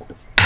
Okay.